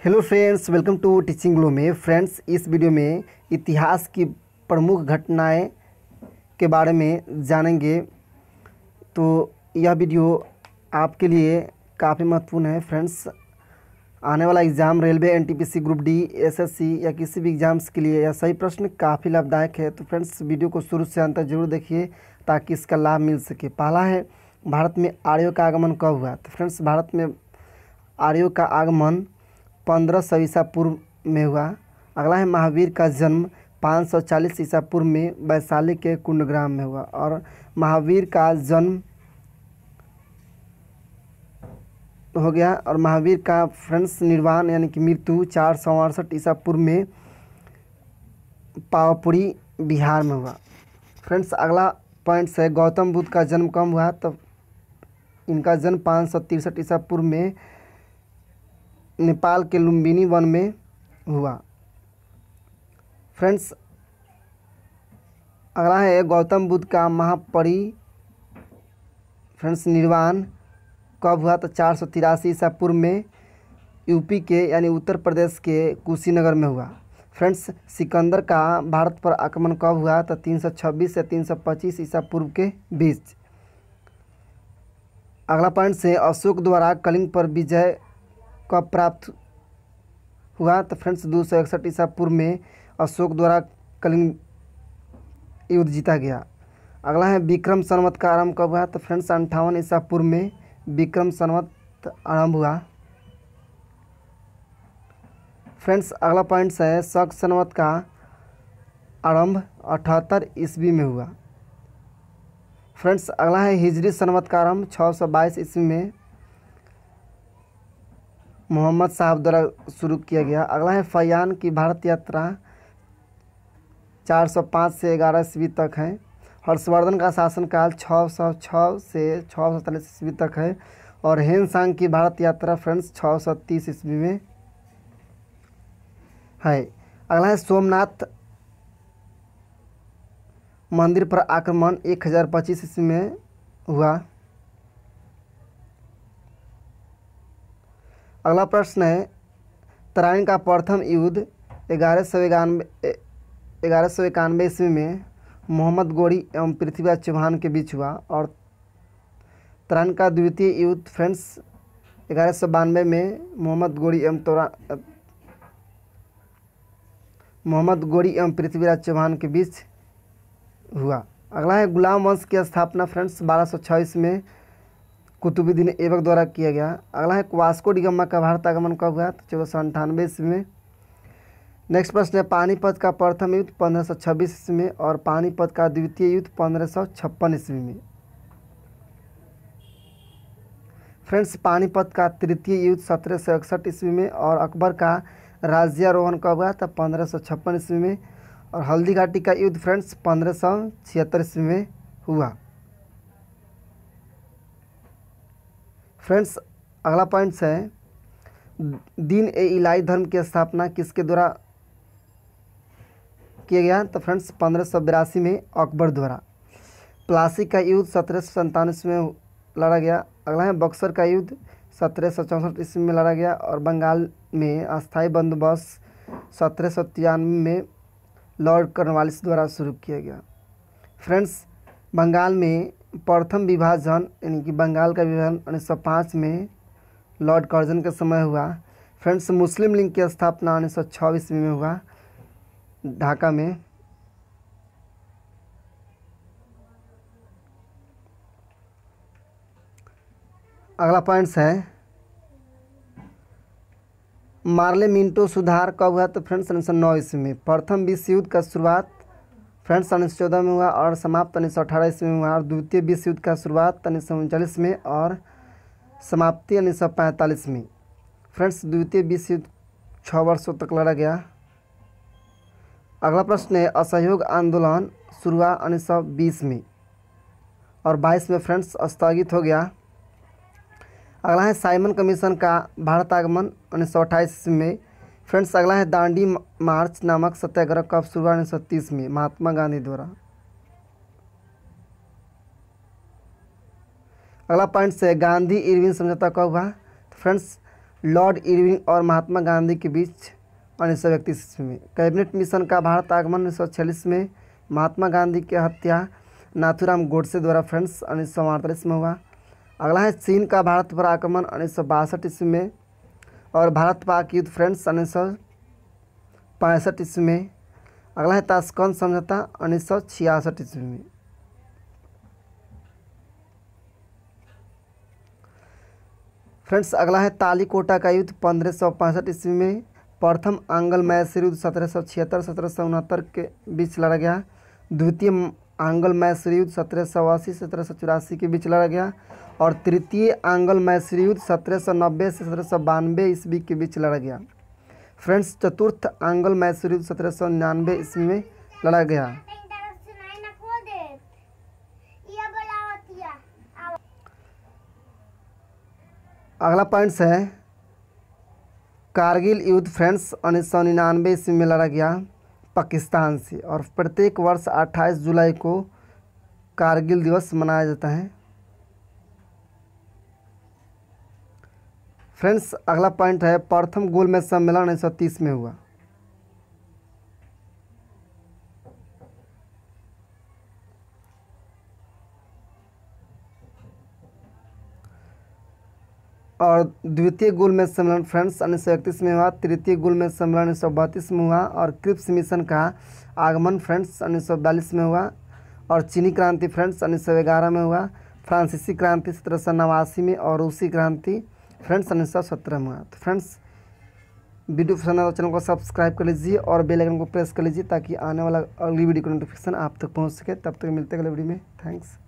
Hello friends welcome to teaching glow में। Friends इस video में इतिहास की प्रमुख घटनाएँ के बारे में जानेंगे। तो यह वीडियो आपके लिए काफ़ी महत्वपूर्ण है। फ्रेंड्स आने वाला exam railway NTPC group D SSC या किसी भी एग्ज़ाम्स के लिए यह सही प्रश्न काफ़ी लाभदायक है। तो फ्रेंड्स वीडियो को शुरू से अंत तक ज़रूर देखिए ताकि इसका लाभ मिल सके। पहला है, भारत में आर्यों का आगमन कब हुआ? तो फ्रेंड्स भारत में आर्यों का आगमन पंद्रह सौ ईसा पूर्व में हुआ। अगला है महावीर का जन्म पाँच सौ चालीस ईसा पूर्व में वैशाली के कुंडग्राम में हुआ और महावीर का जन्म हो गया और महावीर का फ्रेंड्स निर्वाण यानी कि मृत्यु चार सौ अड़सठ ईसा पूर्व में पावापुरी बिहार में हुआ। फ्रेंड्स, अगला पॉइंट है, गौतम बुद्ध का जन्म कब हुआ? तब इनका जन्म पाँच सौ तिरसठ ईसा पूर्व में नेपाल के लुम्बिनी वन में हुआ। फ्रेंड्स, अगला है गौतम बुद्ध का महापरि। फ्रेंड्स, निर्वाण कब हुआ तो चार सौ तिरासी ईसा पूर्व में यूपी के, यानी उत्तर प्रदेश के कुशीनगर में हुआ। फ्रेंड्स, सिकंदर का भारत पर आक्रमण कब हुआ तो तीन सौ छब्बीस से तीन सौ पच्चीस ईसा पूर्व के बीच। अगला पॉइंट से अशोक द्वारा कलिंग पर विजय कब प्राप्त हुआ तो फ्रेंड्स दो सौ इकसठ ईसा पूर्व में अशोक द्वारा कलिंग युद्ध जीता गया। अगला है विक्रम संवत का आरंभ कब हुआ तो फ्रेंड्स अंठावन ईसा पूर्व में विक्रम संवत आरंभ हुआ। फ्रेंड्स अगला पॉइंट है, शक संवत का आरंभ अठहत्तर ईस्वी में हुआ। फ्रेंड्स अगला है हिजरी संवत का आरंभ छः सौ बाईस ईस्वी में मोहम्मद साहब द्वारा शुरू किया गया। अगला है फयान की भारत यात्रा। 405 से ग्यारह ईस्वी तक है। हर्षवर्धन का शासनकाल 606 से छः सौ चालीस ईस्वी तक है और हेन सांग की भारत यात्रा फ्रेंड्स छः सौ तीस ईस्वी में है। अगला है सोमनाथ मंदिर पर आक्रमण एक हज़ार पच्चीस ईस्वी में हुआ। अगला प्रश्न है, तराइन का प्रथम युद्ध ग्यारह सौ इक्यानवे, ग्यारह ईस्वी में मोहम्मद गोरी एवं पृथ्वीराज चौहान के बीच हुआ और तराइन का द्वितीय युद्ध फ्रेंड्स ग्यारह सौ बानवे में मोहम्मद गोरी एवं तोरा, मोहम्मद गोरी एवं पृथ्वीराज चौहान के बीच हुआ। अगला है, गुलाम वंश की स्थापना फ्रेंड्स बारह सौ में कुतुबुद्दीन ऐबक द्वारा किया गया। अगला है वास्को डिगम्मा का भारत आगमन कब हुआ? तो चौदह सौ अंठानवे ईस्वी में। नेक्स्ट प्रश्न है, पानीपत का प्रथम युद्ध पंद्रह सौ छब्बीस ईस्वी में और पानीपत का द्वितीय युद्ध पंद्रह सौ छप्पन ईस्वी में। फ्रेंड्स, पानीपत का तृतीय युद्ध सत्रह सौ इकसठ ईस्वी में और अकबर का राज्यारोहण कब हुआ? था पंद्रह सौ छप्पन ईस्वी में। और हल्दी घाटी का युद्ध, फ्रेंड्स, पंद्रह सौ छिहत्तर ईस्वी में हुआ। फ्रेंड्स, अगला पॉइंट्स है। दीन ए इलाई धर्म की स्थापना किसके द्वारा किया गया? तो फ्रेंड्स, पंद्रह में अकबर द्वारा। प्लासी का युद्ध सत्रह सौ सैंतालीस में लड़ा गया। अगला है, बक्सर का युद्ध सत्रह सौ चौंसठ ईस्वी में लड़ा गया और बंगाल में अस्थाई बंदोबस्त सत्रह सौ तिरानवे में लॉर्ड कर्नवालिस द्वारा शुरू किया गया। फ्रेंड्स, बंगाल में प्रथम विभाजन, यानी कि बंगाल का विभाजन उन्नीस सौ पाँच में लॉर्ड कर्जन के समय हुआ। फ्रेंड्स, मुस्लिम लीग की स्थापना उन्नीस सौ छः ईस्वी में हुआ, ढाका में। अगला पॉइंट्स है, मार्ले मिंटो सुधार कब हुआ? तो फ्रेंड्स, उन्नीस सौ नौ ईस्वी में। प्रथम विश्व युद्ध का शुरुआत फ्रेंड्स उन्नीस सौ चौदह में हुआ और समाप्त उन्नीस सौ अठारह ईस्वी में हुआ और द्वितीय विश्व युद्ध का शुरुआत उन्नीस सौ उनचालीस में और समाप्ति उन्नीस सौ पैंतालीस में। फ्रेंड्स, द्वितीय विश्व युद्ध छः वर्षों तक लड़ा गया। अगला प्रश्न है, असहयोग आंदोलन शुरू हुआ उन्नीस सौ बीस में और बाईस में फ्रेंड्स, स्थगित हो गया। अगला है, साइमन कमीशन का भारत आगमन उन्नीस सौ अट्ठाईस में। फ्रेंड्स, अगला है दांडी मार्च नामक सत्याग्रह कब शुरू उन्नीस सौ तीस में, महात्मा गांधी द्वारा। अगला पॉइंट से गांधी इरविन समझौता कब हुआ? तो फ्रेंड्स, लॉर्ड इरविन और महात्मा गांधी के बीच उन्नीस सौ इकतीस ईस्वी में। कैबिनेट मिशन का भारत आगमन उन्नीस सौ छियालीस में, महात्मा गांधी की हत्या नाथुराम गोडसे द्वारा फ्रेंड्स उन्नीस सौ अड़तालीस में हुआ। अगला है चीन का भारत पर आक्रमण उन्नीस सौ बासठ ईस्वी में और भारत पाक युद्ध फ्रेंड्स उन्नीस सौ पैंसठ ईस्वी में। अगला है ताशकंद समझौता? उन्नीस सौ छियासठ ईस्वी में। फ्रेंड्स, अगला है तालीकोटा का युद्ध पंद्रह सौ पैंसठ ईस्वी में। प्रथम आंगल मैसूर युद्ध सत्रह सौ छिहत्तर, सत्रह सौ उनहत्तर के बीच लड़ा गया। द्वितीय आंगल मैसूर युद्ध सत्रह सौ अस्सी, सत्रह सौ चौरासी के बीच लड़ा गया। और तृतीय आंगल मैसूर युद्ध सत्रह सौ नब्बे से सत्रह सौ बानवे ईस्वी के बीच लड़ा गया। फ्रेंड्स, चतुर्थ आंगल मैसूर युद्ध सत्रह सौ निन्यानवे ईस्वी में लड़ा गया। अगला पॉइंट्स है, कारगिल युद्ध फ्रेंड्स, उन्नीस सौ निन्यानवे ईस्वी में लड़ा गया पाकिस्तान से और प्रत्येक वर्ष 28 जुलाई को कारगिल दिवस मनाया जाता है। फ्रेंड्स, अगला पॉइंट है, प्रथम गोल मैच सम्मेलन उन्नीस सौ तीस में हुआ। और द्वितीय गोल मैच सम्मेलन, फ्रेंड्स, उन्नीस सौ इकतीस में हुआ। तृतीय गोल मैच सम्मेलन उन्नीस सौ बत्तीस में हुआ और क्रिप्स मिशन का आगमन, फ्रेंड्स, उन्नीस सौ बयालीस में हुआ। और चीनी क्रांति, फ्रेंड्स, उन्नीस सौ ग्यारह में हुआ। फ्रांसीसी क्रांति सत्रह सौ नवासी में और रूसी क्रांति फ्रेंड्स उन्नीस सौ सत्रह में हुआ तो फ्रेंड्स, वीडियो पसंद आया तो चैनल को सब्सक्राइब कर लीजिए और बेल आइकन को प्रेस कर लीजिए ताकि आने वाला अगली वीडियो का नोटिफिकेशन आप तक पहुँच सके। तब तक मिलते हैं अगले वीडियो में। थैंक्स